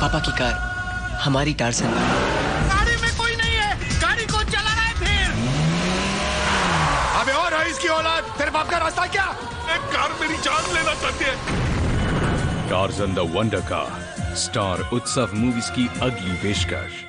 पापा की कार हमारी टारसन गाड़ी में कोई नहीं है। गाड़ी को चलाना है फिर। अबे और है इसकी औलाद। तेरे बाप का रास्ता क्या? एक कार मेरी जान लेना चाहती है। Tarzan the wonder car Star Utsav movies की अगली पेशकश।